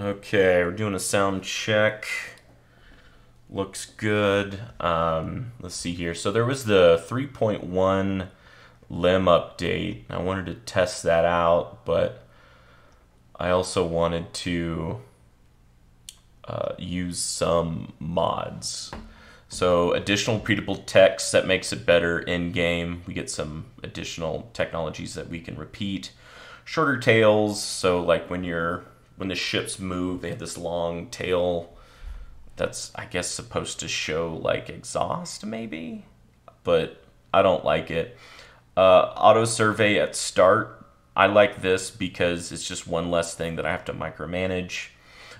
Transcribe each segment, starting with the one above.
Okay, we're doing a sound check. Looks good. Um, let's see here. So there was the 3.1 Lem update. I wanted to test that out, but I also wanted to uh, use some mods. So additional repeatable techs that makes it better in game. We get some additional technologies that we can repeat. Shorter tails, so like when you're when the ships move, they have this long tail that's I guess supposed to show like exhaust maybe, but I don't like it. Uh, auto survey at start. I like this because it's just one less thing that I have to micromanage.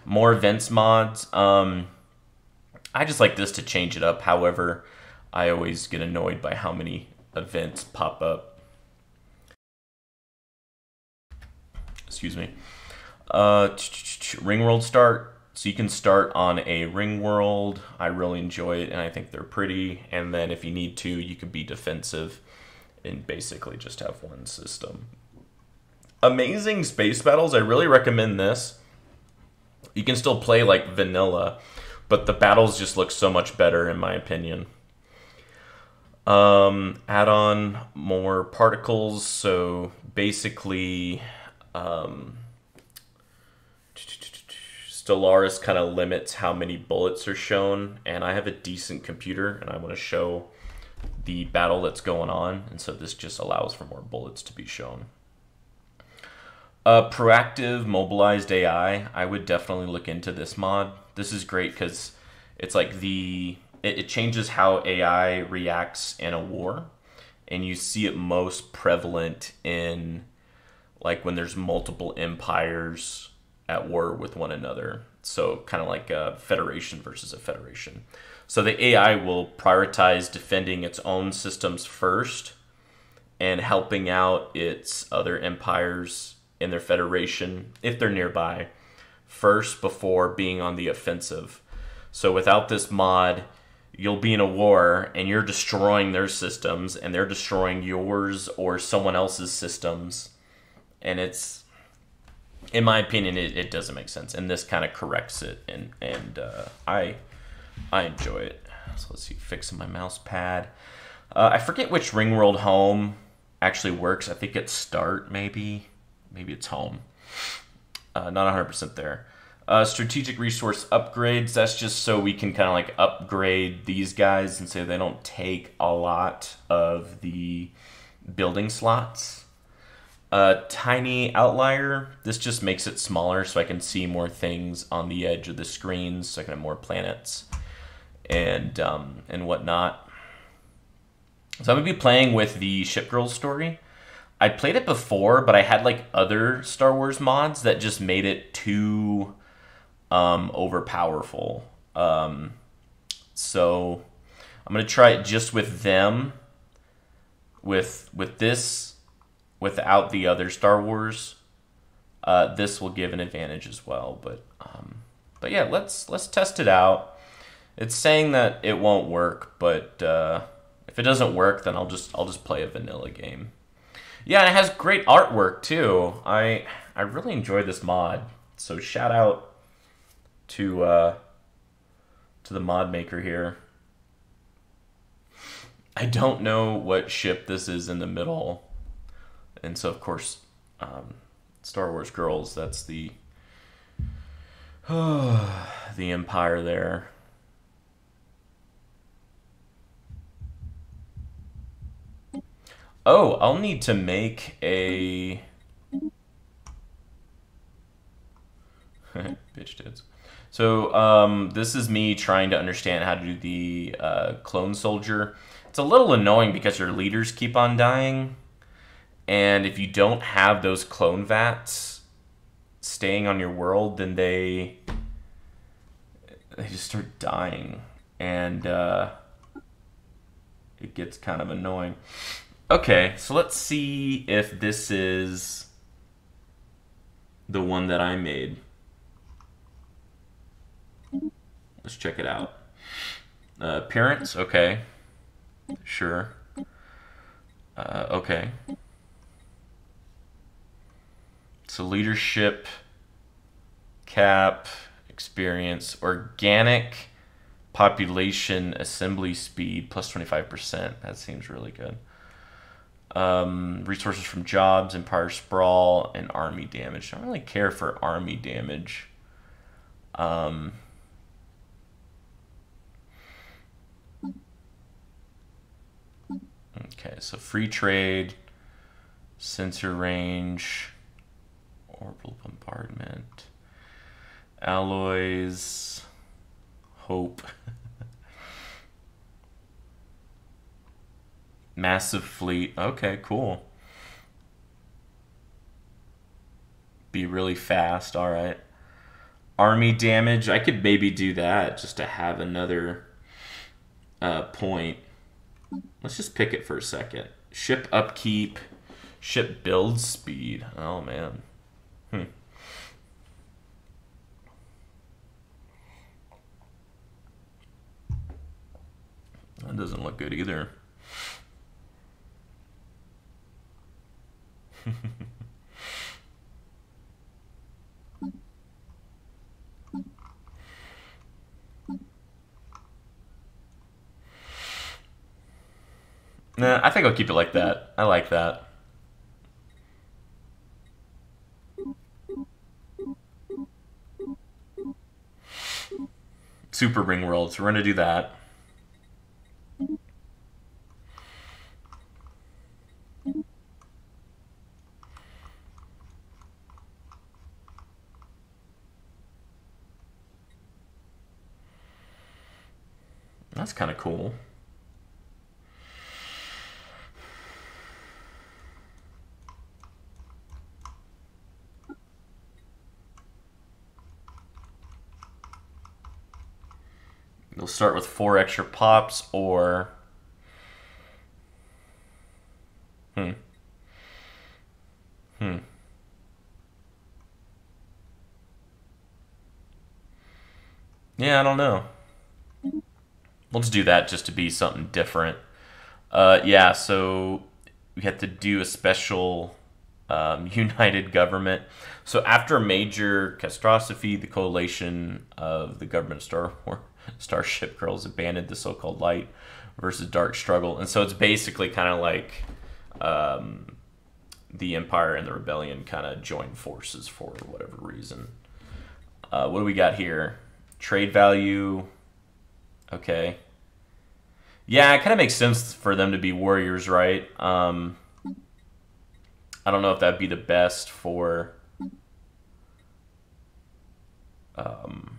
More events mods. Um, I just like this to change it up. However, I always get annoyed by how many events pop up. Excuse me. Uh, ring world start. So you can start on a ring world. I really enjoy it and I think they're pretty. And then if you need to, you could be defensive and basically just have one system. Amazing space battles. I really recommend this. You can still play like vanilla, but the battles just look so much better in my opinion. Um, add on more particles. So basically, um, Stellaris kind of limits how many bullets are shown, and I have a decent computer, and I want to show the battle that's going on, and so this just allows for more bullets to be shown. Uh, proactive mobilized AI, I would definitely look into this mod. This is great because it's like the it, it changes how AI reacts in a war, and you see it most prevalent in like when there's multiple empires at war with one another. So kind of like a federation versus a federation. So the AI will prioritize defending its own systems first and helping out its other empires in their federation if they're nearby first before being on the offensive. So without this mod, you'll be in a war and you're destroying their systems and they're destroying yours or someone else's systems. And it's in my opinion, it, it doesn't make sense, and this kind of corrects it, and and uh, I I enjoy it. So let's see, fixing my mouse pad. Uh, I forget which Ring World Home actually works. I think it's Start, maybe, maybe it's Home. Uh, not 100% there. Uh, strategic resource upgrades. That's just so we can kind of like upgrade these guys and say they don't take a lot of the building slots. A tiny outliner, this just makes it smaller so I can see more things on the edge of the screen, so I can have more planets and um, and whatnot. So I'm gonna be playing with the Ship Girls story. I played it before, but I had like other Star Wars mods that just made it too um, overpowerful. Um, so I'm gonna try it just with them. With with this without the other Star Wars, uh, this will give an advantage as well. But um, but yeah, let's let's test it out. It's saying that it won't work, but uh, if it doesn't work, then I'll just I'll just play a vanilla game. Yeah, and it has great artwork too. I I really enjoyed this mod. So shout out to uh, to the mod maker here. I don't know what ship this is in the middle and so of course, um, Star Wars Girls. That's the the Empire there. Oh, I'll need to make a bitch tits. So um, this is me trying to understand how to do the uh, clone soldier. It's a little annoying because your leaders keep on dying. And if you don't have those clone vats staying on your world, then they they just start dying, and uh, it gets kind of annoying. Okay, so let's see if this is the one that I made. Let's check it out. Uh, appearance, okay. Sure. Uh, okay. So leadership, cap, experience, organic population assembly speed plus 25%. That seems really good. Um, resources from jobs, Empire Sprawl, and army damage. I don't really care for army damage. Um, okay, so free trade, sensor range, orbital bombardment, alloys, hope. Massive fleet. Okay, cool. Be really fast. All right. Army damage. I could maybe do that just to have another uh, point. Let's just pick it for a second. Ship upkeep. Ship build speed. Oh, man. Hmm. That doesn't look good either. nah, I think I'll keep it like that. I like that. Super Ring Worlds. We're going to do that. That's kind of cool. You'll start with four extra pops or... Hmm. Hmm. Yeah, I don't know. Let's do that just to be something different. Uh, yeah, so we had to do a special um, united government. So after a major catastrophe, the coalition of the government Star War, Starship Girls abandoned the so-called light versus dark struggle, and so it's basically kind of like um, the Empire and the Rebellion kind of joined forces for whatever reason. Uh, what do we got here? Trade value. Okay. Yeah, it kind of makes sense for them to be warriors, right? Um, I don't know if that'd be the best for um,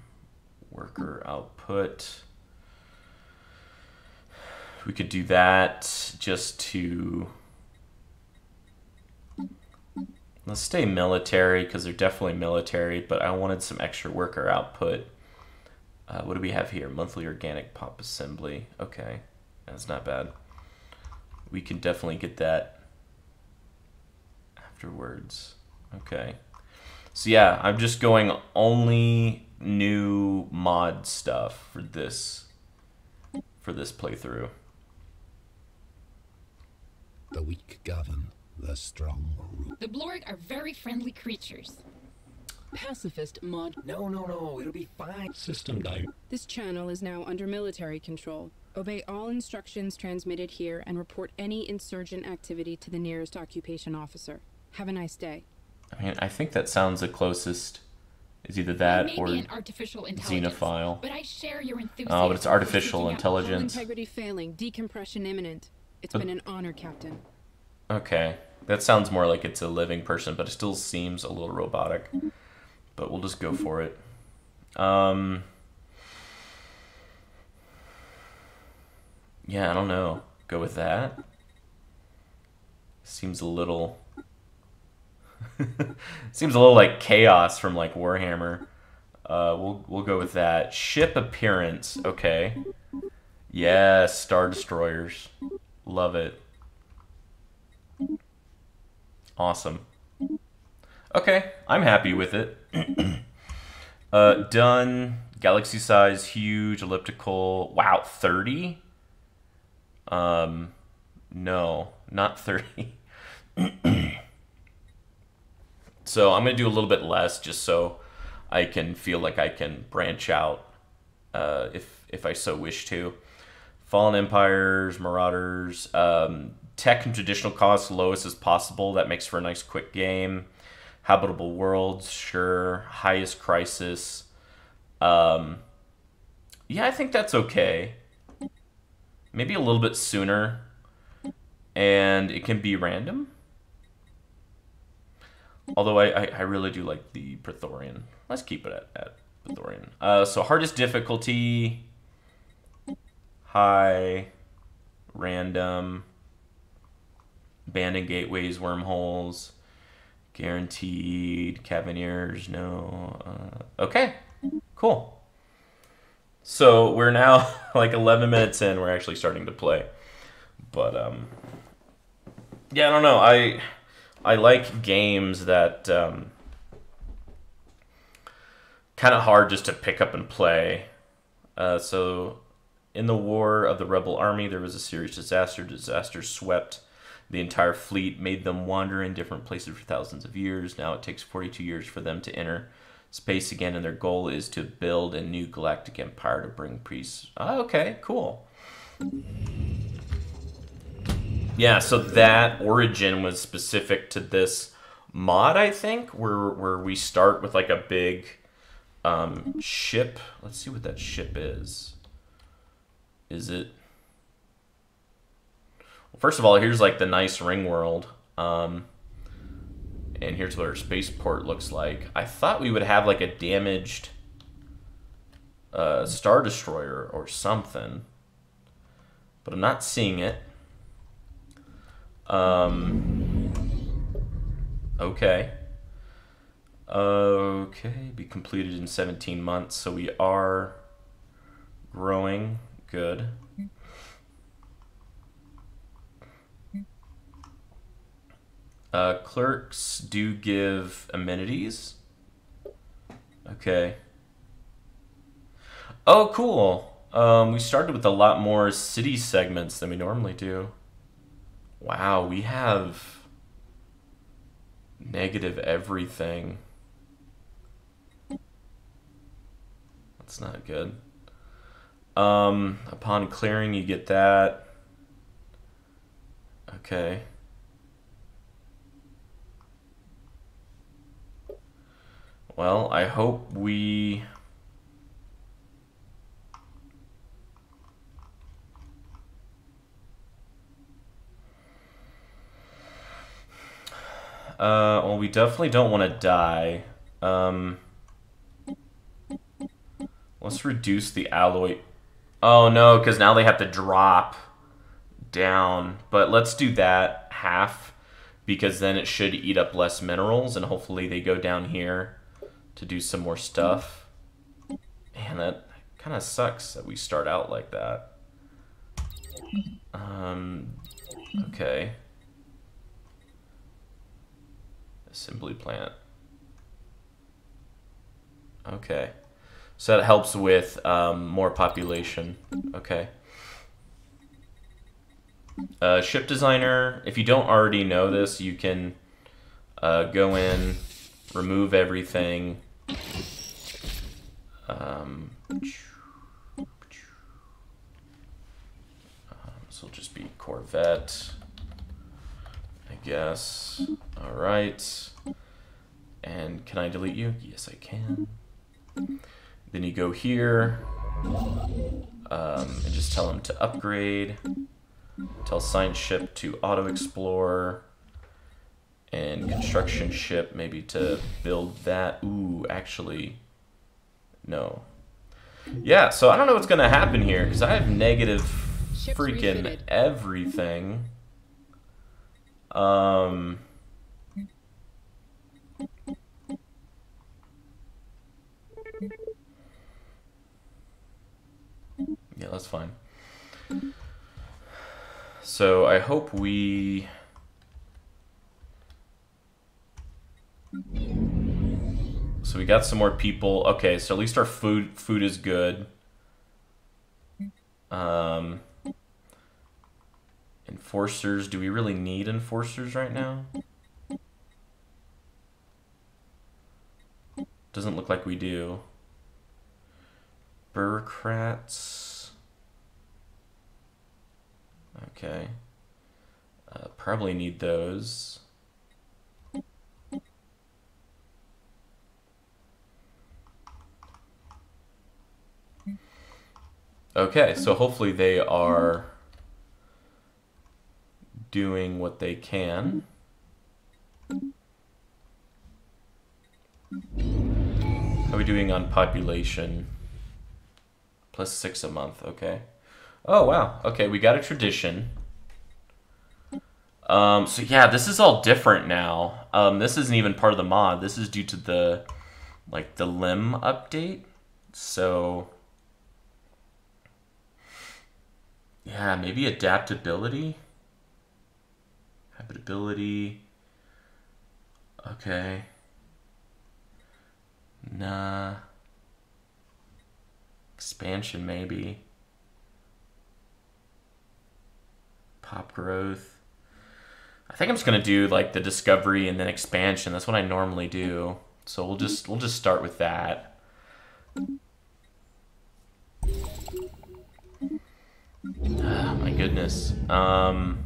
worker output. We could do that just to... Let's stay military because they're definitely military, but I wanted some extra worker output. Uh, what do we have here? Monthly organic pop assembly. Okay, that's not bad. We can definitely get that afterwards. Okay. So yeah, I'm just going only new mod stuff for this for this playthrough. The weak govern, the strong rule. The Blorg are very friendly creatures. Pacifist mod. No, no, no, it'll be fine. System down. This channel is now under military control. Obey all instructions transmitted here and report any insurgent activity to the nearest occupation officer. Have a nice day. I mean, I think that sounds the closest. Is either that or an artificial xenophile. But I share your enthusiasm. Oh, but it's artificial seeking out- Hull intelligence. integrity failing. Decompression imminent. It's But- been an honor, Captain. Okay, that sounds more like it's a living person, but it still seems a little robotic. But we'll just go for it. Um, yeah, I don't know. Go with that. Seems a little. seems a little like chaos from like Warhammer. Uh, we'll we'll go with that. Ship appearance. Okay. Yes, star destroyers. Love it. Awesome. Okay, I'm happy with it. uh, done. Galaxy size, huge, elliptical. Wow, 30? Um, no, not 30. so I'm going to do a little bit less just so I can feel like I can branch out uh, if if I so wish to. Fallen Empires, Marauders, um, tech and traditional costs lowest as possible. That makes for a nice quick game. Habitable Worlds, sure. Highest Crisis. Um, yeah, I think that's okay. Maybe a little bit sooner. And it can be random. Although I, I, I really do like the Prethoryn. Let's keep it at, at. Uh, so hardest difficulty, high, random, abandoned gateways, wormholes, guaranteed, Caravaneers, no. Uh, okay, cool. So we're now like 11 minutes in. We're actually starting to play, but um, yeah, I don't know. I I like games that um, kind of hard just to pick up and play. Uh, so, in the War of the Rebel Army, there was a serious disaster. Disaster swept the entire fleet, made them wander in different places for thousands of years. Now it takes 42 years for them to enter space again, and their goal is to build a new galactic empire to bring peace. Oh, okay, cool. Yeah, so that origin was specific to this mod, I think, where where we start with like a big um, ship. Let's see what that ship is. Is it? First of all, here's like the nice ring world. Um, and here's what our spaceport looks like. I thought we would have like a damaged uh, Star Destroyer or something. But I'm not seeing it. Um, okay. Okay, be completed in 17 months, so we are growing. Good. Uh, clerks do give amenities. Okay. Oh, cool. Um, we started with a lot more city segments than we normally do. Wow, we have negative everything. That's not good. Um, upon clearing, you get that. Okay. Well, I hope we... Uh, well, we definitely don't want to die. Um, let's reduce the alloy. Oh, no, because now they have to drop down. But let's do that half, because then it should eat up less minerals, and hopefully they go down here to do some more stuff. Man, that kind of sucks that we start out like that. Um, okay. Assembly plant. Okay. So that helps with um, more population. Okay. Uh, ship designer, if you don't already know this, you can uh, go in, remove everything, um, um, this will just be Corvette, I guess. All right. And can I delete you? Yes, I can. Then you go here um, and just tell them to upgrade. Tell science ship to auto explore and construction ship maybe to build that. Ooh, actually, no. Yeah, so I don't know what's gonna happen here because I have negative Ship's freaking refitted. everything. Um. Yeah, that's fine. So I hope we. So we got some more people. Okay, so at least our food food is good. Um, enforcers. Do we really need enforcers right now? Doesn't look like we do. Bureaucrats. Okay. Uh, probably need those. Okay, so hopefully they are doing what they can. How are we doing on population? Plus six a month, okay. Oh, wow. Okay, we got a tradition. Um, so yeah, this is all different now. Um, this isn't even part of the mod. This is due to the, like, the Lem update. So, yeah, maybe adaptability? Habitability. Okay. Nah. Expansion, maybe. Pop growth. I think I'm just gonna do like the discovery and then expansion. That's what I normally do. So we'll just we'll just start with that. Oh, my goodness. Um,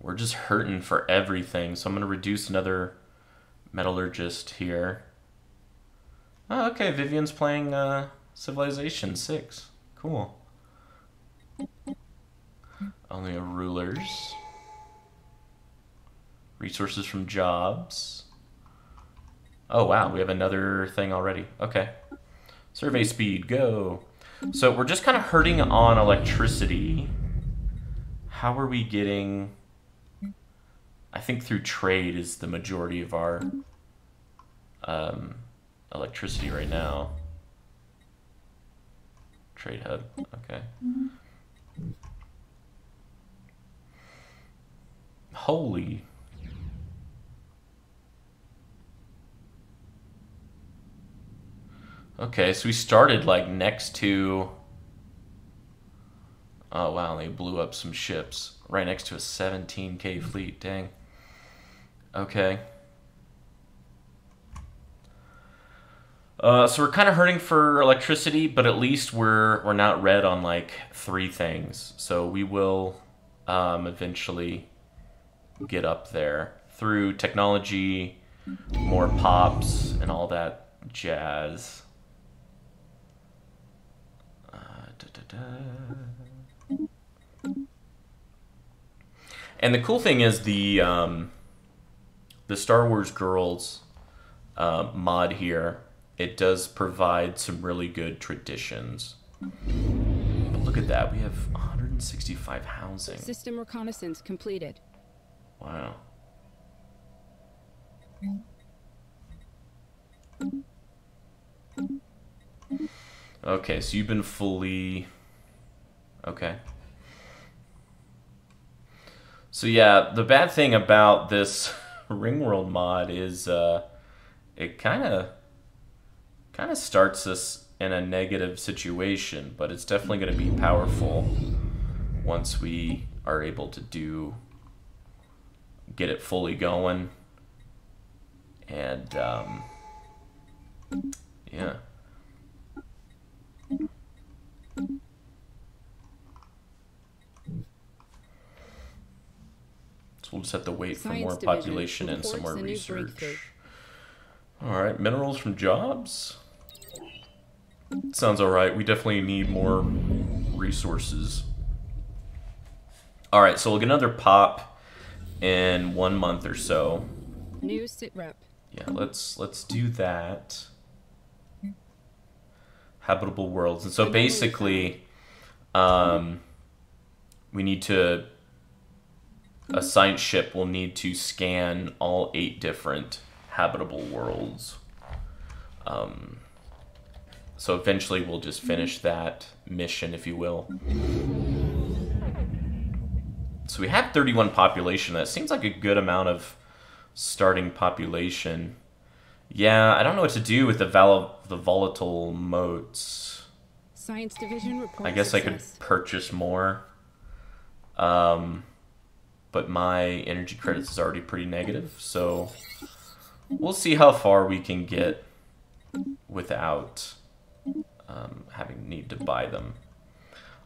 we're just hurting for everything. So I'm gonna reduce another metallurgist here. Oh, okay. Vivian's playing uh, Civilization Six. Cool. Only a rulers. Resources from jobs. Oh wow, we have another thing already. Okay. Survey speed, go. So we're just kind of hurting on electricity. How are we getting... I think through trade is the majority of our um, electricity right now. Trade hub, okay. Holy Okay, so we started like next to. Oh wow, they blew up some ships right next to a 17k fleet. Dang. Okay. Uh, so we're kind of hurting for electricity, but at least we're we're not red on like three things. So we will um, eventually get up there through technology, more pops, and all that jazz. And the cool thing is the um, the Star Wars Girls uh, mod here. It does provide some really good traditions. But look at that, we have 165 housing. System reconnaissance completed. Wow. Okay, so you've been fully Okay. So yeah, the bad thing about this Ringworld mod is uh, it kind of kind of starts us in a negative situation, but it's definitely going to be powerful once we are able to do get it fully going and um, yeah. We'll just have to wait for more population and some more research. All right, minerals from jobs. Sounds all right. We definitely need more resources. All right, so we'll get another pop in one month or so. New sit rep. Yeah, let's let's do that. Habitable worlds, and so basically, um, we need to a science ship will need to scan all eight different habitable worlds. Um, so eventually we'll just finish that mission, if you will. So we have 31 population. That seems like a good amount of starting population. Yeah, I don't know what to do with the val the volatile motes. Science division I guess. I could purchase more. Um, but my energy credits is already pretty negative, so we'll see how far we can get without um, having need to buy them.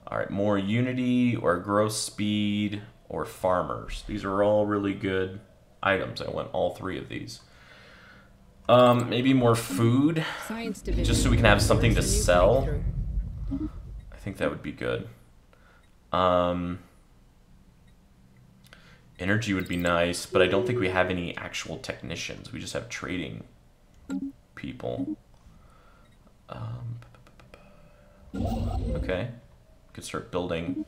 All right, more unity or growth speed or farmers. These are all really good items. I want all three of these. Um, maybe more food, just so we can have something to reports a new sell. I think that would be good. Um, energy would be nice, but I don't think we have any actual technicians. We just have trading people. Um, okay, could start building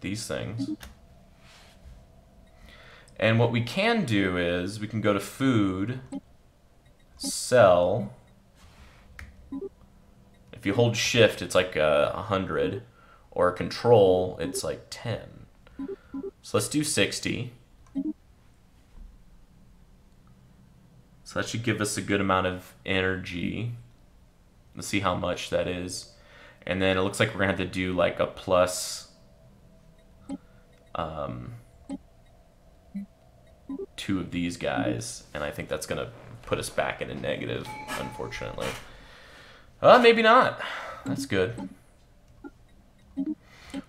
these things. And what we can do is we can go to food, sell. If you hold shift, it's like a uh, hundred, or control, it's like ten. So let's do sixty. So that should give us a good amount of energy. Let's see how much that is. And then it looks like we're gonna have to do like a plus um, two of these guys, and I think that's gonna put us back in a negative, unfortunately. Uh, maybe not. That's good.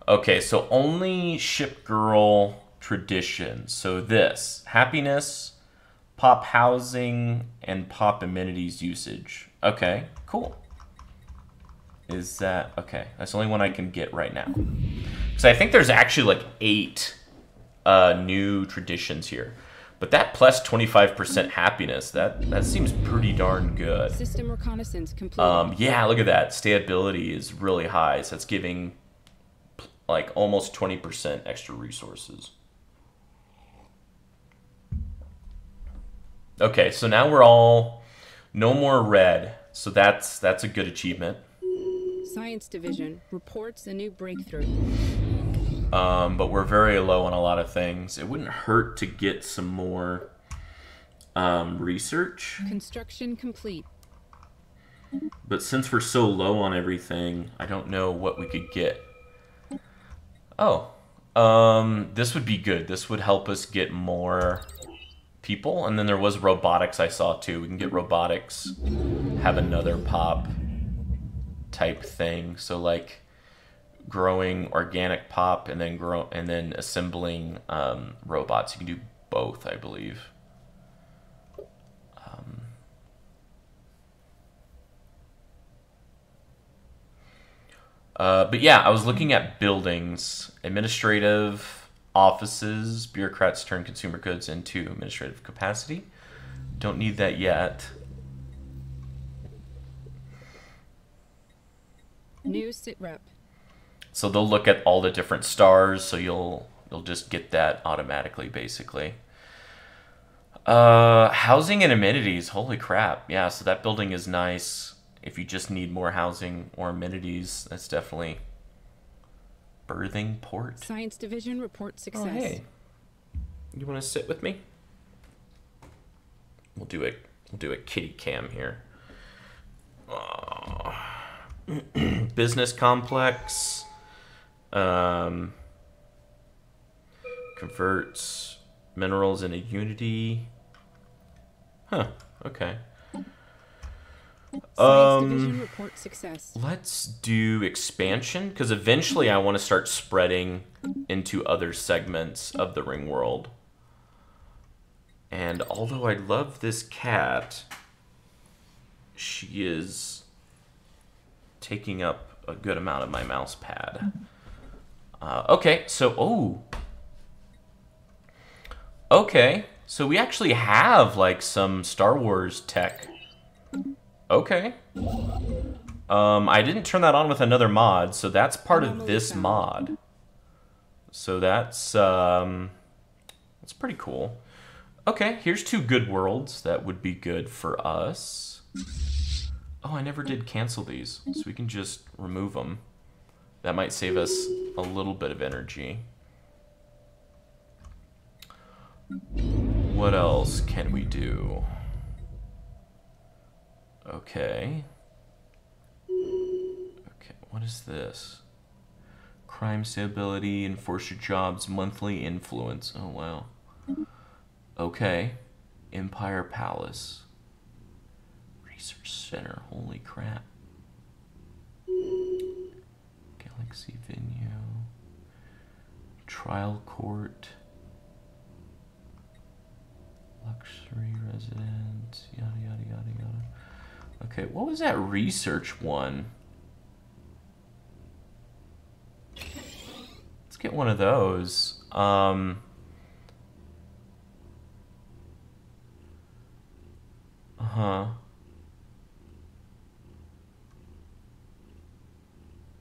Okay, so only ship girl traditions. So this happiness, pop housing, and pop amenities usage. Okay, cool. Is that okay? That's the only one I can get right now. Because I think there's actually like eight uh, new traditions here. But that plus 25% happiness, that, that seems pretty darn good. System reconnaissance complete. Um, yeah, look at that. Stability is really high, so that's giving like almost 20% extra resources. Okay, so now we're all no more red. So that's that's a good achievement. Science division reports a new breakthrough. Um, but we're very low on a lot of things. It wouldn't hurt to get some more um, research. Construction complete. But since we're so low on everything, I don't know what we could get. Oh, um, this would be good. This would help us get more people. And then there was robotics I saw too. We can get robotics, have another pop type thing. So like growing organic pop and then grow and then assembling um, robots. You can do both, I believe. Uh, but yeah, I was looking at buildings, administrative offices. Bureaucrats turn consumer goods into administrative capacity. Don't need that yet. New sit rep. So they'll look at all the different stars, so you'll you'll just get that automatically, basically. Uh, housing and amenities. Holy crap! Yeah, so that building is nice. If you just need more housing or amenities, that's definitely birthing port. Science division report success. Oh, hey. You want to sit with me? We'll do a we'll do a kitty cam here. Oh. Business complex. Um, converts minerals into unity. Huh. Okay. Um, report success. Let's do expansion because eventually I want to start spreading into other segments of the ring world. And although I love this cat, she is taking up a good amount of my mouse pad. Uh, okay, so oh, okay, so we actually have like some Star Wars tech. Okay. Um, I didn't turn that on with another mod, so that's part of this mod. So that's um, that's pretty cool. Okay, here's two good worlds that would be good for us. Oh, I never did cancel these, so we can just remove them. That might save us a little bit of energy. What else can we do? Okay. Okay, what is this? Crime stability, enforce your job's monthly influence. Oh, wow. Okay. Empire Palace. Research Center. Holy crap. Galaxy Venue. Trial Court. Luxury Residence. Yada, yada, yada, yada. Okay, what was that research one? Let's get one of those. Um, uh huh.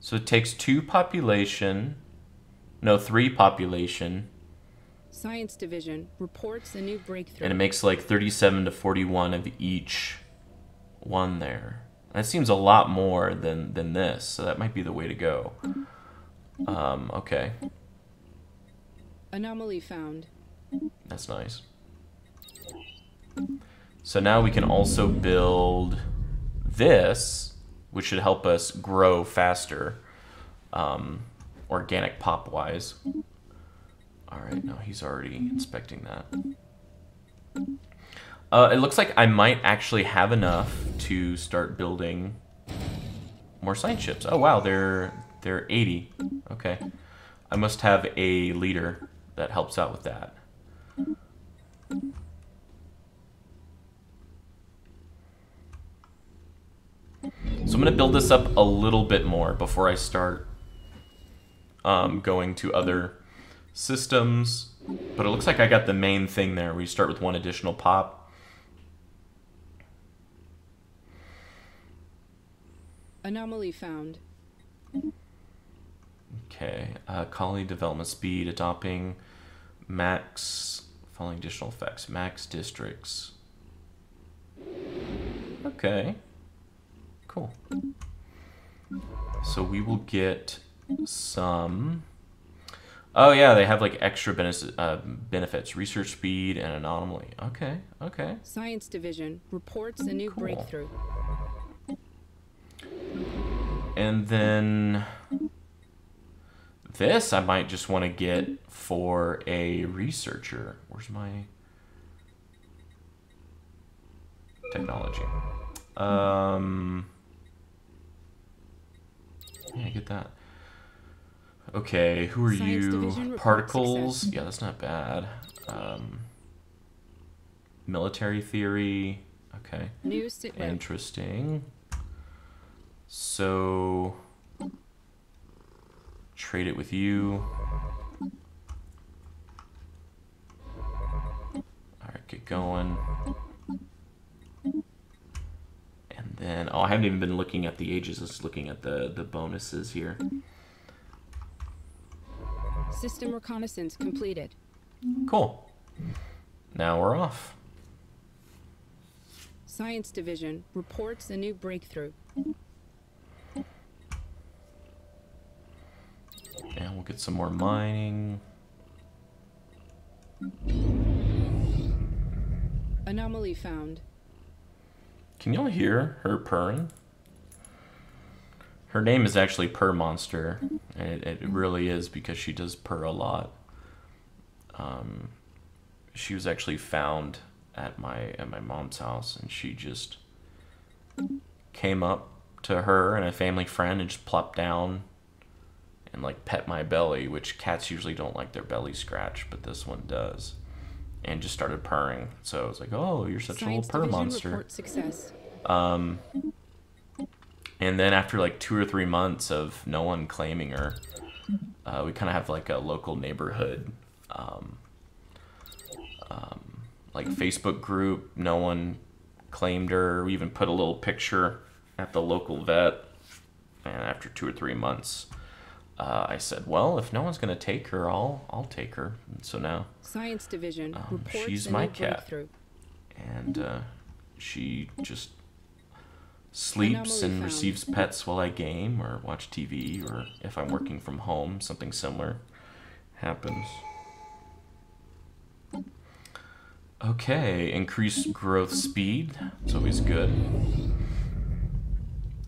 So it takes two population, no, three population, Science Division reports a new breakthrough. and it makes like 37 to 41 of each one there. That seems a lot more than than this, so that might be the way to go. Um, okay, Anomaly found. that's nice. So now we can also build this, which should help us grow faster, um, organic pop wise. All right, no, he's already inspecting that. Uh, it looks like I might actually have enough to start building more science ships. Oh wow, they're they're 80. Okay, I must have a leader that helps out with that. So I'm gonna build this up a little bit more before I start um, going to other systems. But it looks like I got the main thing there. We start with one additional pop. Anomaly found. Okay, uh, colony development speed, adopting max, following additional effects, max districts. Okay, cool. So we will get some. Oh yeah, they have like extra benefits, uh, benefits, research speed and anomaly. Okay, okay. Science Division reports a new Cool. breakthrough. And then this I might just want to get for a researcher. Where's my technology? Um, yeah, get that. Okay, who are Science you? Particles? success. Yeah, that's not bad. Um, military theory. Okay. Interesting. So trade it with you. Alright, get going. And then oh I haven't even been looking at the ages, just looking at the, the bonuses here. System reconnaissance completed. Cool. Now we're off. Science Division reports a new breakthrough. And we'll get some more mining. Anomaly found. Can y'all hear her purring? Her name is actually Purr Monster, and it, it really is because she does purr a lot. Um, she was actually found at my at my mom's house, and she just came up to her and a family friend and just plopped down and like pet my belly, which cats usually don't like their belly scratched, but this one does, and just started purring. So I was like, "Oh, you're such Science a little purr monster." success. Um, and then after like two or three months of no one claiming her, uh, we kind of have like a local neighborhood, um, um, like Facebook group. No one claimed her. We even put a little picture at the local vet. And after two or three months, uh, I said, "Well, if no one's gonna take her, I'll I'll take her." And so now, Science Division Um, reports she's my cat. and uh, she just sleeps and found. receives pets while I game or watch TV or if I'm working from home, something similar happens. Okay, increased growth speed. It's always good.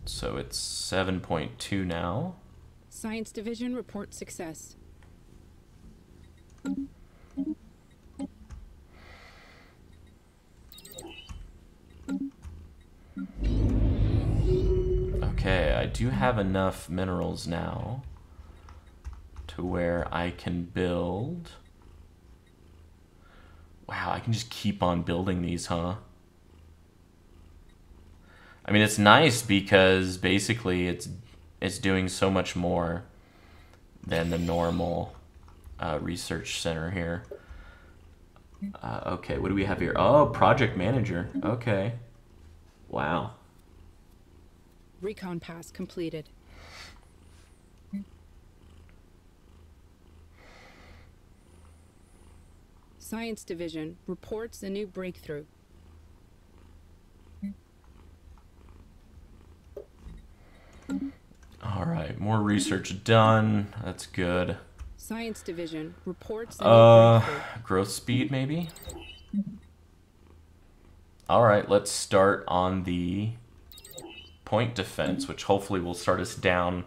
So it's 7.2 now. Science Division reports success. Okay, I do have enough minerals now to where I can build. Wow, I can just keep on building these, huh? I mean, it's nice because basically it's it's doing so much more than the normal uh, research center here. Uh, okay, what do we have here? Oh, project manager. Okay. Wow. Recon pass completed. Science Division reports a new breakthrough. All right, more research done. That's good. Science Division reports Uh, growth speed maybe. All right, let's start on the point defense, which hopefully will start us down.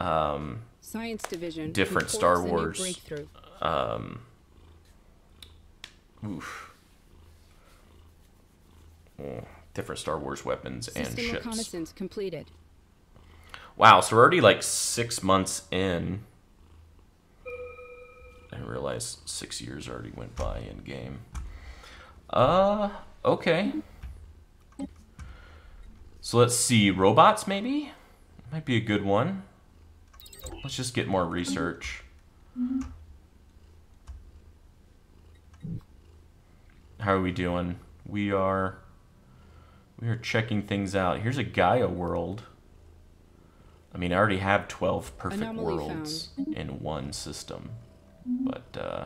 Um, Science Division different Star Wars. um, oof. Mm, Different Star Wars weapons and System ships. reconnaissance completed. Wow, so we're already like six months in. I didn't realize six years already went by in game. Uh, okay. So let's see, robots maybe? Might be a good one. Let's just get more research. How are we doing? We are we are checking things out. Here's a Gaia world. I mean, I already have 12 perfect Anomaly worlds in one system. But, uh,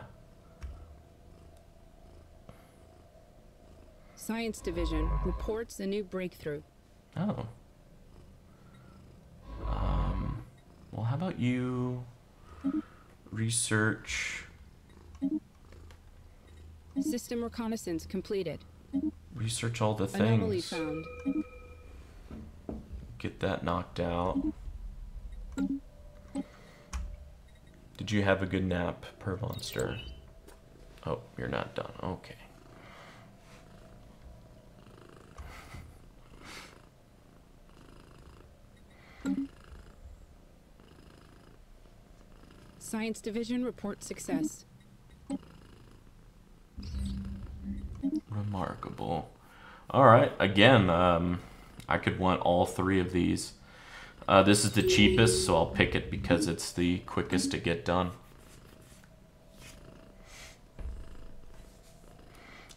Science Division reports a new breakthrough. oh. Um, well, how about you research, System reconnaissance completed. research all the things. Anomaly found. Get that knocked out. Did you have a good nap, per monster? Oh, you're not done. Okay. Science Division reports success. Remarkable. All right. Again, um, I could want all three of these. Uh, this is the cheapest, so I'll pick it because it's the quickest to get done.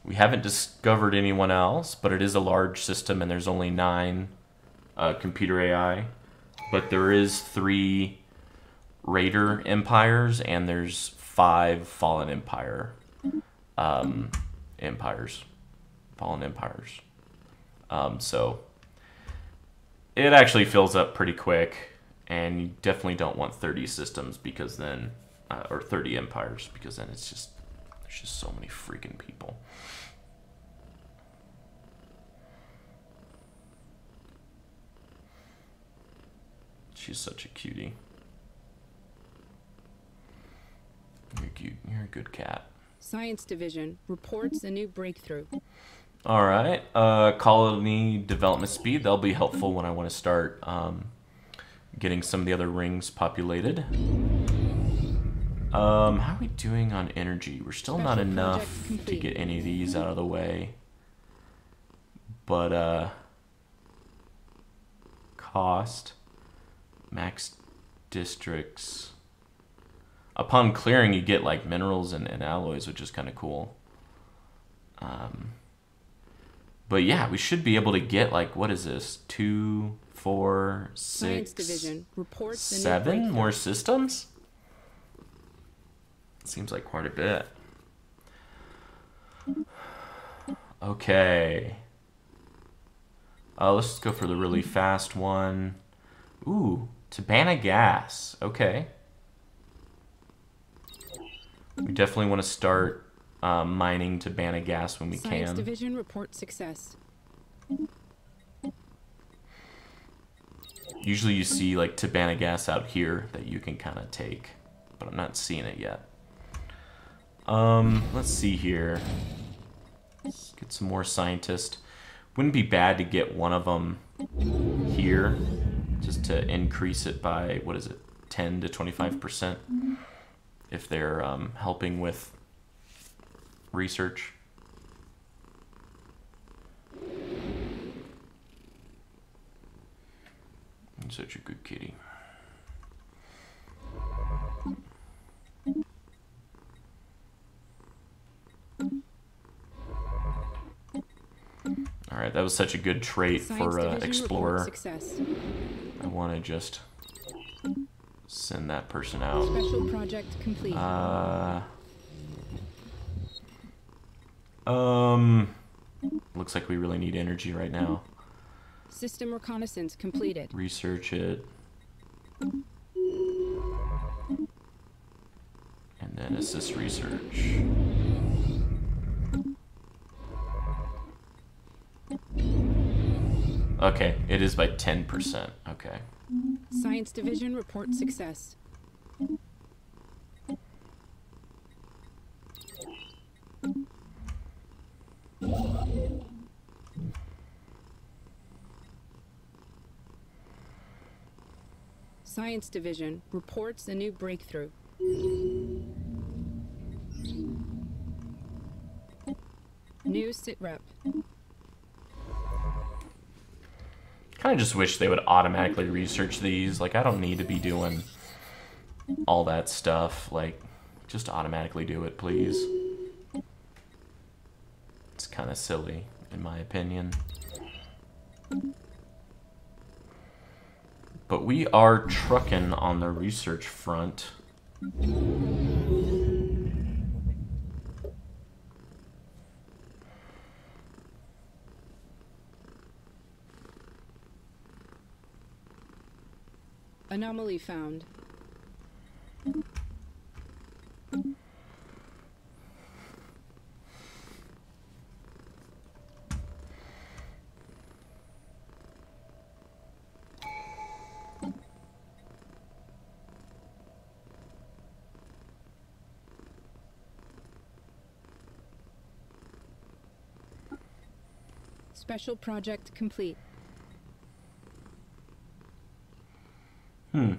We haven't discovered anyone else, but it is a large system and there's only nine uh, computer AI. But there is three Raider empires and there's five Fallen Empire um, empires, Fallen Empires. Um, so it actually fills up pretty quick, and you definitely don't want 30 systems because then, uh, or 30 empires because then it's just there's just so many freaking people. She's such a cutie. You're cute. You're a good cat. Science Division reports a new breakthrough. All right. Uh, colony development speed. That'll be helpful when I want to start um, getting some of the other rings populated. Um, how are we doing on energy? We're still not enough to get any of these out of the way. But, uh, cost, max districts. Upon clearing, you get like minerals and, and alloys, which is kind of cool. Um, but yeah, we should be able to get like what is this? Two, four, six, Division reports seven more systems. Seems like quite a bit. Okay. Uh, let's go for the really fast one. Ooh, Tibanna gas. Okay. We definitely want to start um, mining Tibanna gas when we Science can. Division reports success. Usually you see like Tibanna gas out here that you can kind of take, but I'm not seeing it yet. Um, let's see here. Let's get some more scientists. Wouldn't be bad to get one of them here just to increase it by what is it, ten to twenty five percent, if they're um, helping with research. You're such a good kitty. All right, that was such a good trait Science for uh, Explorer. I want to just send that person out. Special project complete. Uh, um, looks like we really need energy right now. System reconnaissance completed. Research it. And then assist research. Okay, it is by 10%. Okay. Science Division report success. Science Division reports a new breakthrough. New sitrep. Kind of just wish they would automatically research these. Like, I don't need to be doing all that stuff. Like, just automatically do it, please. It's kind of silly, in my opinion. But we are trucking on the research front. Anomaly found. Special project complete. Hmm.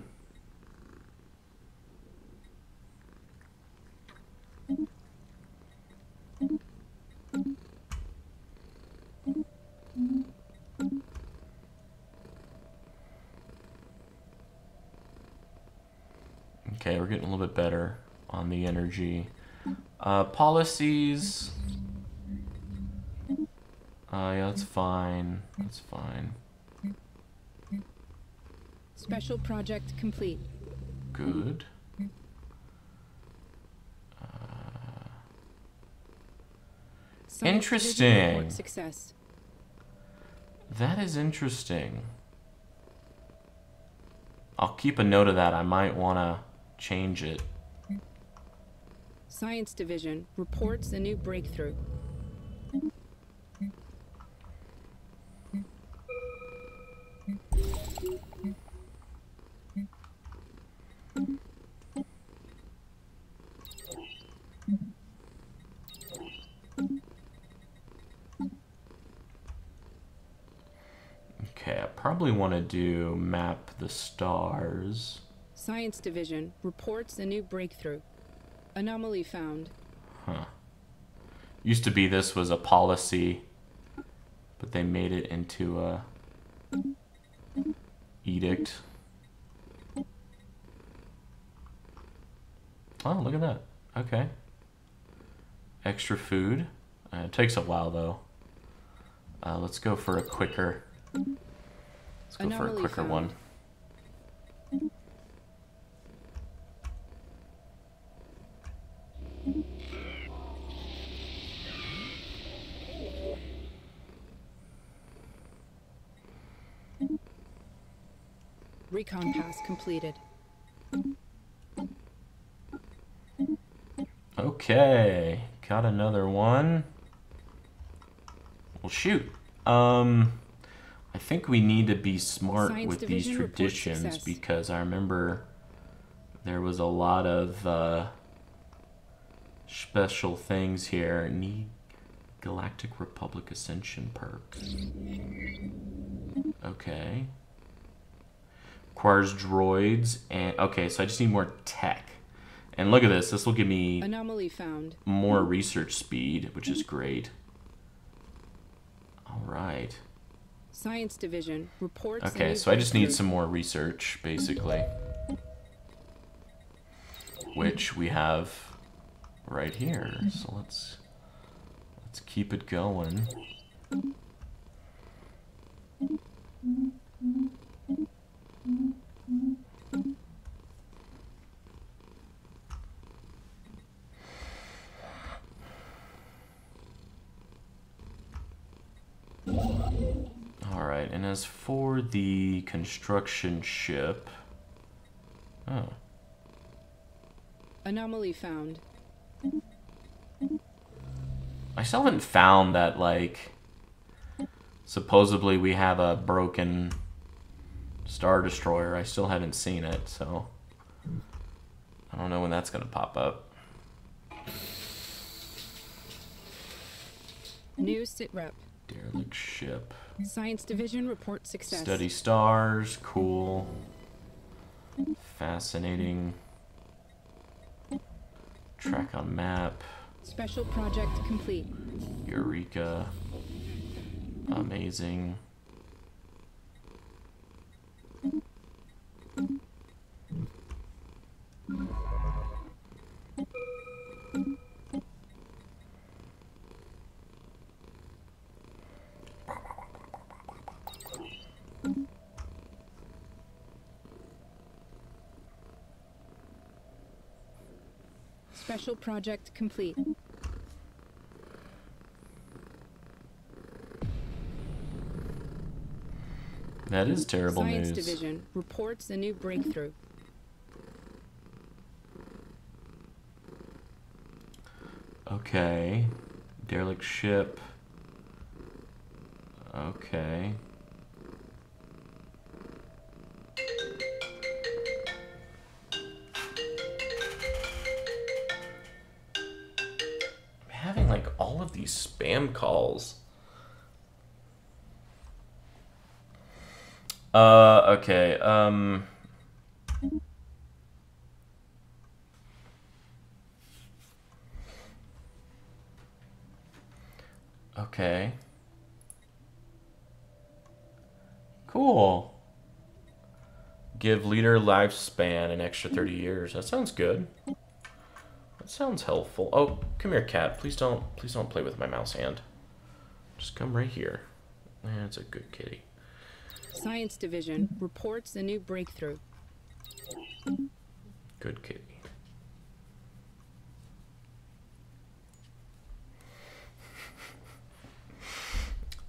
Okay, we're getting a little bit better on the energy. Uh, policies. Uh, yeah, that's fine. That's fine. Special project complete. Good. Division Interesting. Success. That is interesting. I'll keep a note of that. I might want to change it. Science Division reports a new breakthrough. Do map the stars. Science Division reports a new breakthrough. Anomaly found. Huh. Used to be this was a policy, but they made it into a edict. Oh, look at that. Okay. Extra food. Uh, it takes a while though. Uh, let's go for a quicker. Let's go for a quicker found. one. Recon pass completed. Okay, got another one. Well, shoot. Um, I think we need to be smart Science with these traditions because I remember there was a lot of uh, special things here. Need Galactic Republic Ascension perk. Okay. Requires droids and okay, so I just need more tech. And look at this. This will give me Anomaly found. more research speed, which is great. All right. Science Division reports. Okay, so I just need some more research, basically. Which we have right here. So let's let's keep it going. All right, and as for the construction ship, oh, Anomaly found. I still haven't found that like supposedly we have a broken star destroyer. I still haven't seen it, so I don't know when that's gonna pop up. New sitrep. Derelict ship, Science Division reports success. study stars, cool, fascinating. Track on map. Special project complete. Eureka. Amazing. Special project complete. That is terrible Science news. Division reports a new breakthrough. Okay. Derelict ship. Okay. Spam calls. Uh, okay. Um. Okay. Cool. Give leader lifespan an extra 30 years. That sounds good. Sounds helpful. Oh, come here, cat. Please don't please don't play with my mouse hand. Just come right here. That's a good kitty. Science Division reports a new breakthrough. Good kitty.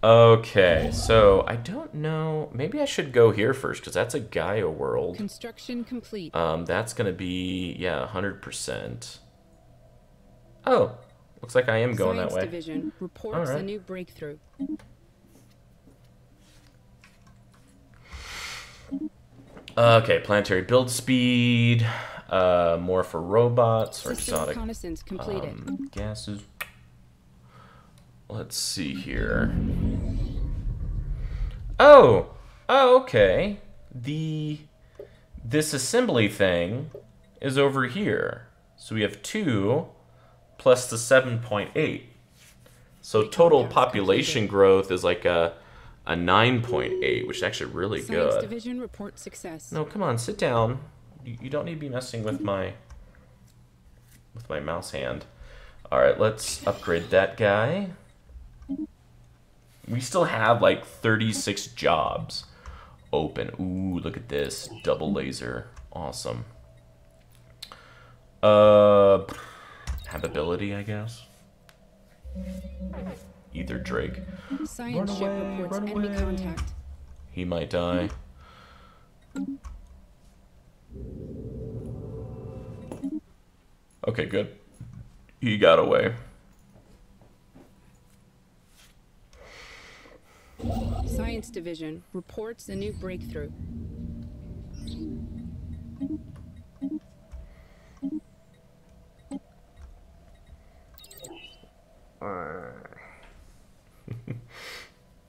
Okay, so I don't know. Maybe I should go here first because that's a Gaia world. Construction complete. Um, that's gonna be yeah, hundred percent. Oh, looks like I am going Science that way. Division reports a Alright. new breakthrough. Okay, planetary build speed, uh, more for robots or exotic um, gases. Let's see here. Oh, oh, okay. The this assembly thing is over here. So we have two plus the seven point eight. So total population growth is like a a nine point eight, which is actually really Science good. Division reports success. No, come on, sit down. You, you don't need to be messing with my with my mouse hand. All right, let's upgrade that guy. We still have like 36 jobs open. Ooh, look at this. Double laser. Awesome. Uh habitability, I guess. Either Drake. Science Run ship reports run enemy away. contact. He might die. Okay, good. He got away. Science Division reports a new breakthrough.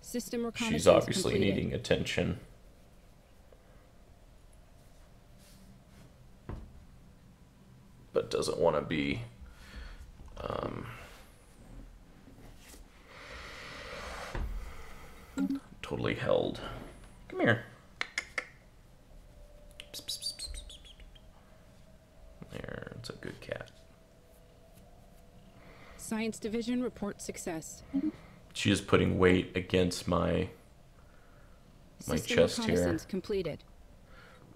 System She's obviously completed. needing attention. But doesn't want to be. Um, totally held. Come here. There, it's a good cat. Science Division reports success. She is putting weight against my my System chest here. completed.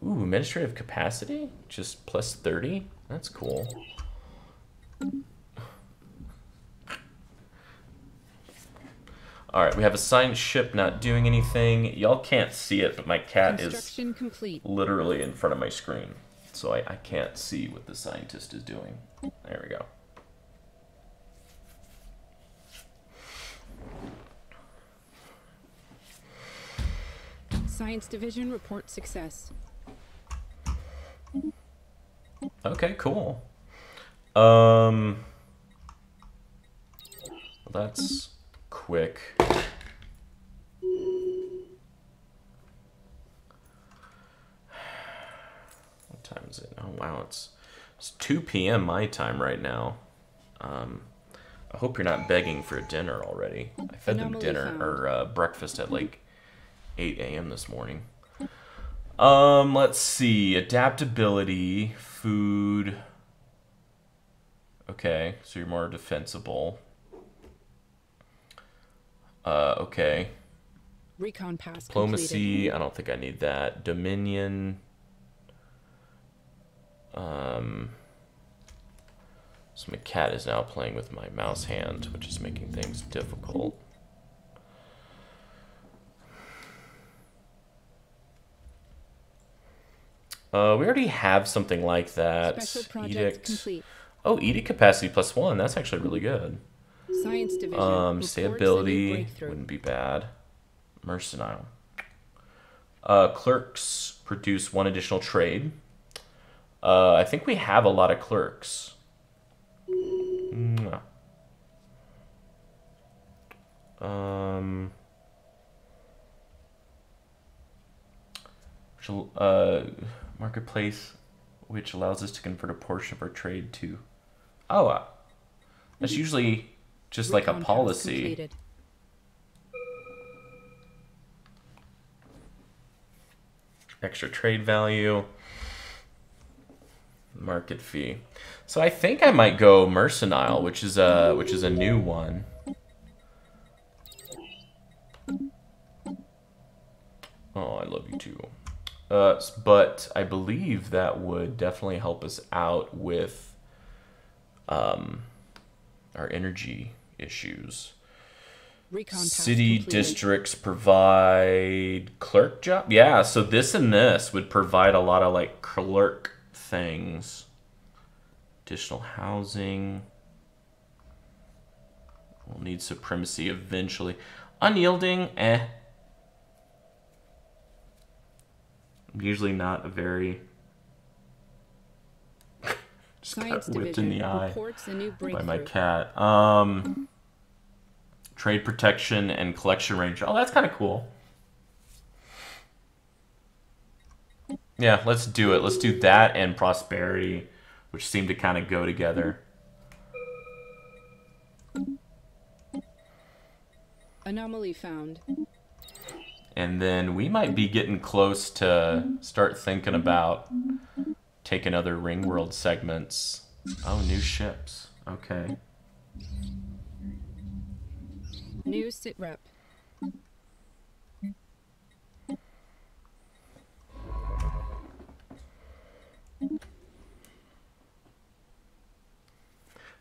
Ooh, administrative capacity? Just plus 30? That's cool. Alright, we have a signed ship not doing anything. Y'all can't see it, but my cat is complete. literally in front of my screen. So I, I can't see what the scientist is doing. There we go. Science Division reports success. Okay, cool. Um, that's quick. What time is it? Oh wow, it's it's 2 p.m. my time right now. Um, I hope you're not begging for dinner already. I fed them dinner found. or uh, breakfast at like 8 a.m. this morning. Um, let's see. Adaptability, food. Okay, so you're more defensible. Uh, okay. Recon pass completed. Diplomacy, I don't think I need that. Dominion. Um, so my cat is now playing with my mouse hand, which is making things difficult. Uh, we already have something like that. Edict. complete. Oh, edict capacity plus one. That's actually really good. Science Division Um, reports say a new ability breakthrough. wouldn't be bad. Mercantile. Uh, clerks produce one additional trade. Uh, I think we have a lot of clerks. Mwah. Um. Uh, marketplace, which allows us to convert a portion of our trade to. Oh, uh, that's usually just like a policy. extra trade value, market fee. So I think I might go Mercantile, which is a which is a new one. Oh, I love you too. Uh, but I believe that would definitely help us out with um, our energy issues. Recon City districts provide clerk job. Yeah, so this and this would provide a lot of like clerk things. Additional housing. We'll need supremacy eventually. Unyielding, eh. I'm usually not a very. Just got Science whipped in the eye reports a new by my cat. Um, trade protection and collection range. Oh, that's kind of cool. Yeah, let's do it. Let's do that and prosperity, which seem to kind of go together. Anomaly found. And then we might be getting close to start thinking about taking other ring world segments. Oh, new ships. Okay. New sit rep. I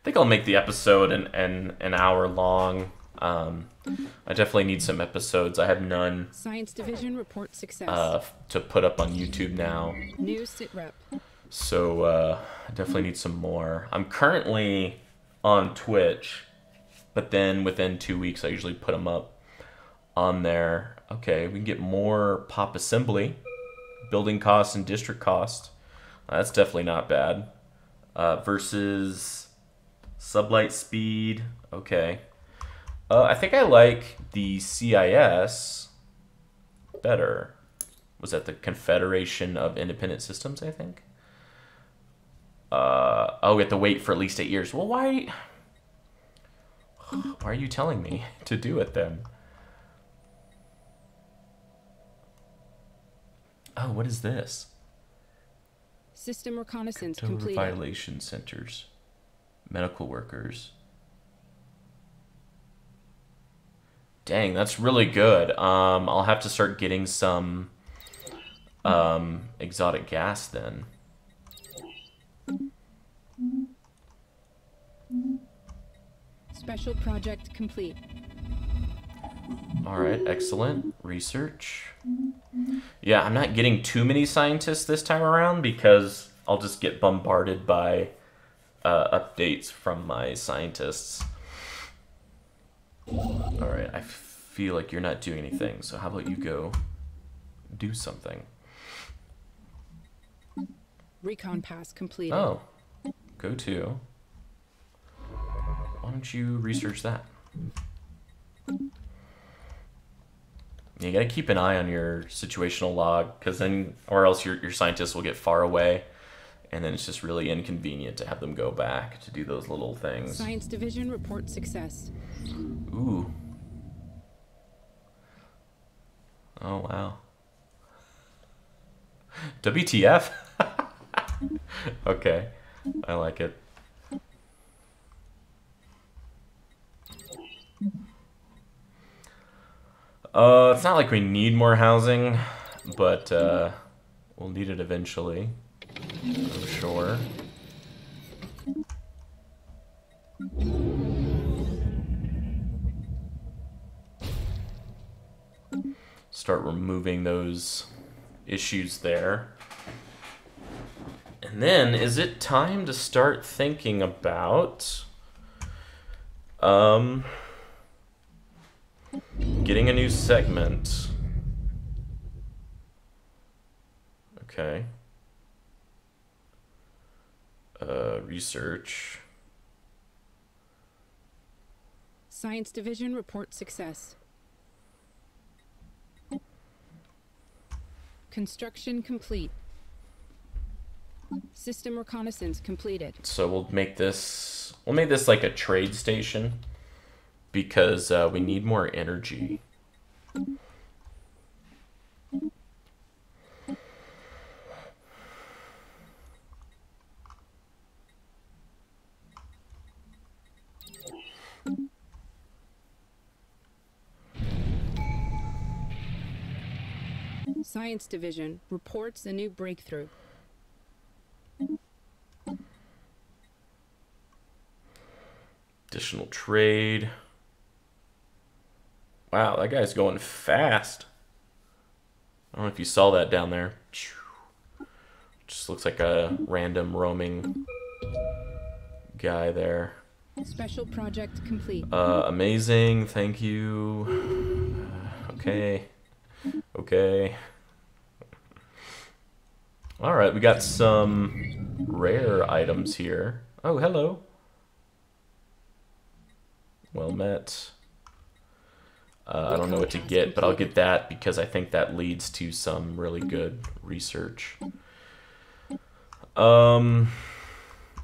think I'll make the episode an an, an hour long. Um, I definitely need some episodes. I have none Science Division reports success. uh, to put up on YouTube now, New sit rep. so uh, I definitely need some more. I'm currently on Twitch, but then within two weeks I usually put them up on there. Okay, we can get more pop assembly, building costs and district cost. That's definitely not bad. Uh, versus sublight speed. Okay. Uh, I think I like the CIS better. Was that the Confederation of Independent Systems? I think. Uh, oh, we have to wait for at least eight years. Well, why? Why are you telling me to do it then? Oh, what is this? System reconnaissance Total completed. violation centers, medical workers. Dang, that's really good. Um, I'll have to start getting some um, exotic gas then. Special project complete. All right, excellent. Research. Yeah, I'm not getting too many scientists this time around because I'll just get bombarded by uh, updates from my scientists. All right, I feel like you're not doing anything, so how about you go do something? Recon pass completed. Oh, go to. Why don't you research that? You gotta keep an eye on your situational log, because then, or else your, your scientists will get far away, and then it's just really inconvenient to have them go back to do those little things. Science division reports success. Ooh. Oh, wow. WTF? okay, I like it. Uh, it's not like we need more housing, but uh, we'll need it eventually. Sure. Start removing those issues there. And then, is it time to start thinking about um, getting a new segment? Okay. Uh, research. Science division report success. Construction complete. System reconnaissance completed. So we'll make this we'll make this like a trade station because uh, we need more energy. Science division reports a new breakthrough. Additional trade. Wow, that guy's going fast. I don't know if you saw that down there. Just looks like a random roaming guy there. Special project complete. Uh, amazing. Thank you. Uh, okay. Okay. All right, we got some rare items here. Oh, hello. Well met. Uh, I don't know what to get, but I'll get that because I think that leads to some really good research. Um,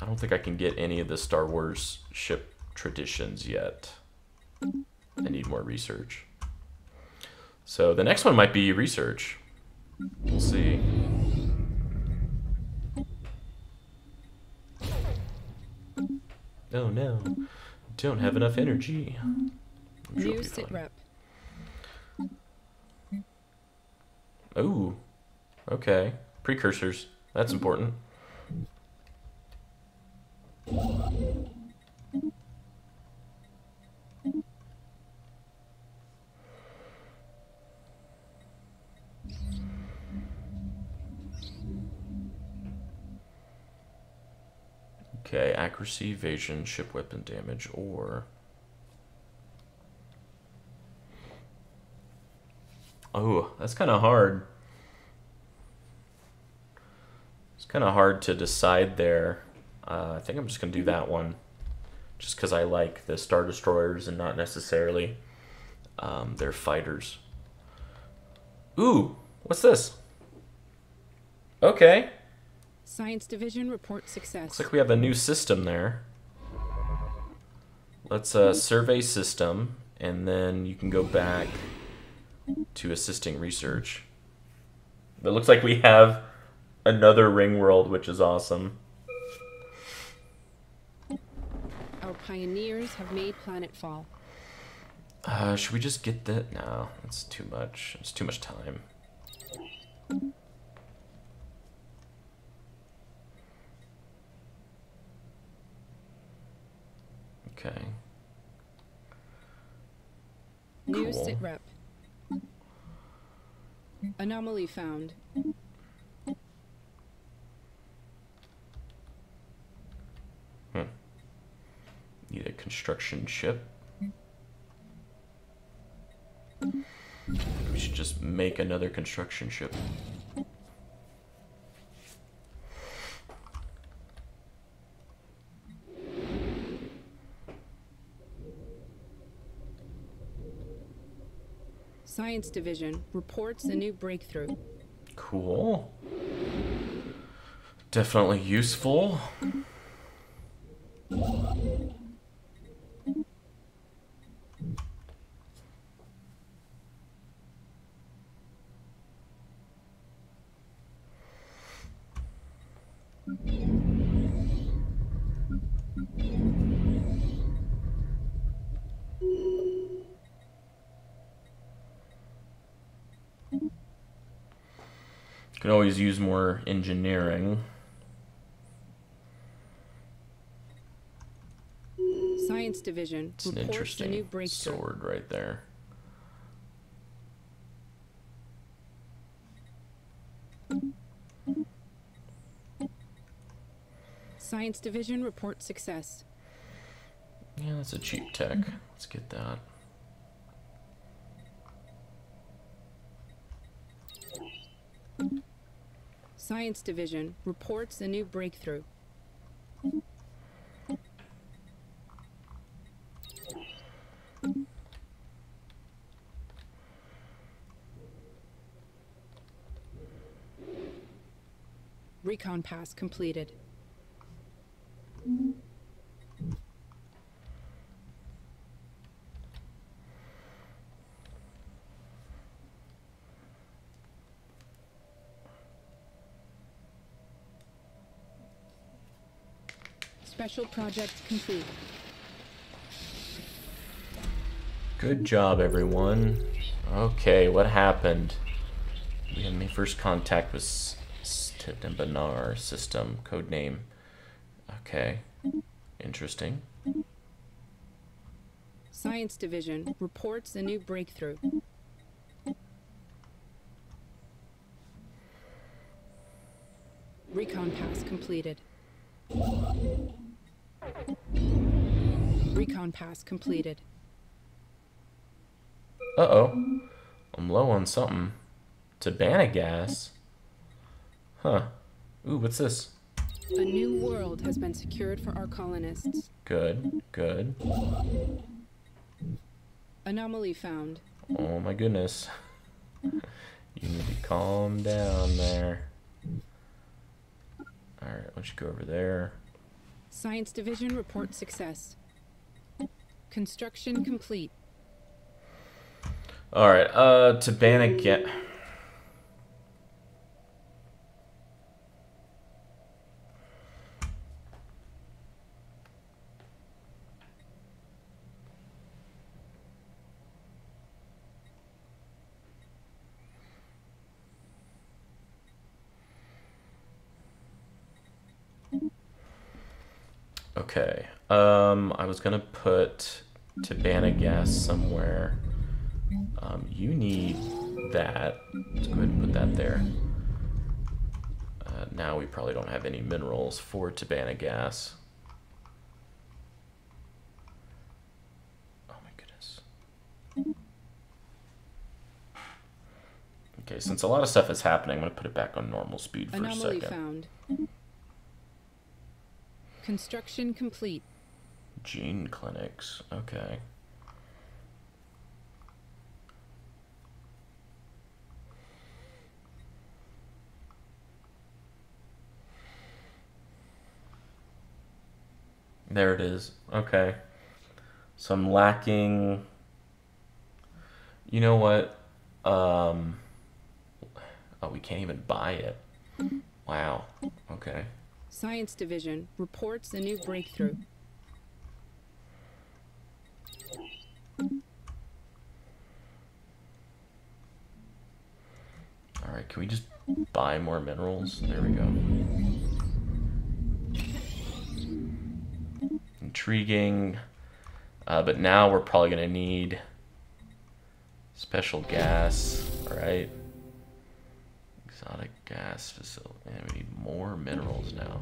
I don't think I can get any of the Star Wars ship traditions yet. I need more research. So the next one might be research. We'll see. Oh no, don't have enough energy. I'm sure New sit rep. Ooh, okay. Precursors. That's important. Okay, accuracy, evasion, ship weapon damage, or Oh, that's kind of hard. It's kind of hard to decide there. Uh, I think I'm just going to do that one. Just because I like the Star Destroyers and not necessarily um, their fighters. Ooh, what's this? Okay. Science Division report success. Looks like we have a new system there. Let's uh, survey system, and then you can go back to assisting research. It looks like we have another ring world, which is awesome. Our pioneers have made planetfall. Uh, should we just get that? No, that's too much. It's too much time. Okay. New Cool. sitrep. Anomaly found. Hmm. Need a construction ship. We should just make another construction ship. Science Division reports a new breakthrough. Cool. Definitely useful. Can always use more engineering. Science Division It's an interesting new sword right there. Science Division reports success. Yeah, that's a cheap tech. Let's get that. Science Division reports a new breakthrough. Recon pass completed. Special project complete. Good job, everyone. Okay, what happened? We had my first contact with Stipt Banar system, code name. Okay, interesting. Science Division reports a new breakthrough. Recon pass completed. Recon pass completed. Uh oh, I'm low on something. Tibanna gas. Huh. Ooh, what's this? A new world has been secured for our colonists. Good, good. Anomaly found. Oh my goodness. You need to calm down there. Alright, let's go over there. Science Division reports success. Construction complete. Alright, uh, Tibanna get. Okay. Um, I was gonna put Tibanna gas somewhere. Um, you need that. Let's go ahead and put that there. Uh, now we probably don't have any minerals for Tibanna gas. Oh my goodness. Okay, since a lot of stuff is happening, I'm gonna put it back on normal speed for a Anomaly second. found. Construction complete. Gene clinics. Okay. There it is. Okay. So I'm lacking. You know what? Um. Oh, we can't even buy it. Mm-hmm. Wow. Okay. Science Division reports a new breakthrough. All right. Can we just buy more minerals? There we go. Intriguing. Uh, but now we're probably going to need special gas, Alright. Exotic gas facility. And we need more minerals now.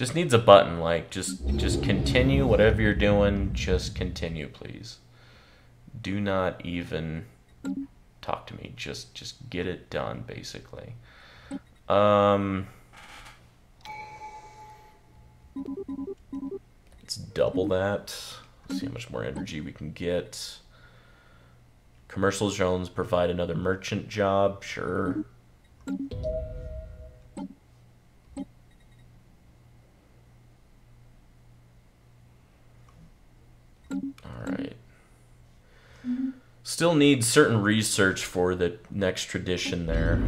Just needs a button, like just just continue whatever you're doing. Just continue, please. Do not even talk to me. Just just get it done, basically. Um. Let's double that. See how much more energy we can get. Commercial zones provide another merchant job. Sure. All right. Still need certain research for the next tradition there.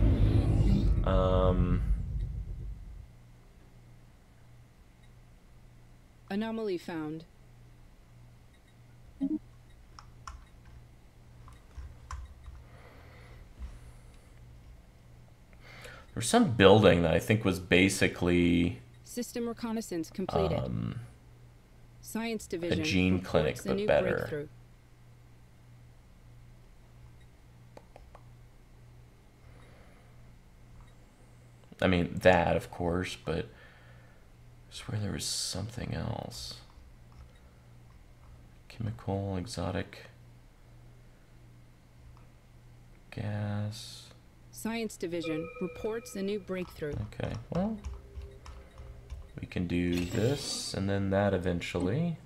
Um, Anomaly found. there's some building that I think was basically System reconnaissance completed. um, Science Division gene reports clinic, but new better. breakthrough. I mean that of course, but I swear there was something else. Chemical, exotic, gas. Science Division reports a new breakthrough. Okay, well, we can do this and then that eventually.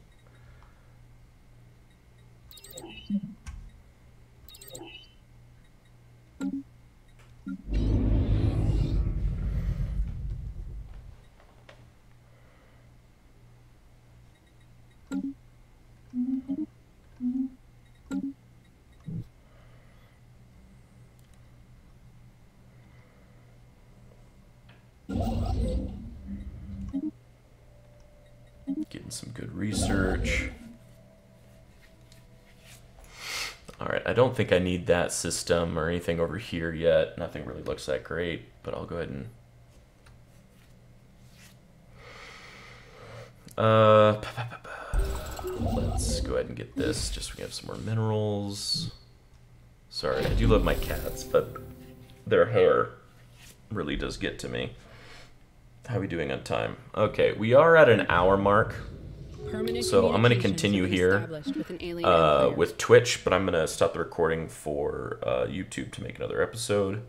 Getting some good research. Alright, I don't think I need that system or anything over here yet. Nothing really looks that great, but I'll go ahead and... Uh, let's go ahead and get this, just so we have some more minerals. Sorry, I do love my cats, but their hair really does get to me. How are we doing on time? Okay, we are at an hour mark Permanent So I'm gonna continue here, with uh, with Twitch, but I'm gonna stop the recording for uh, YouTube to make another episode.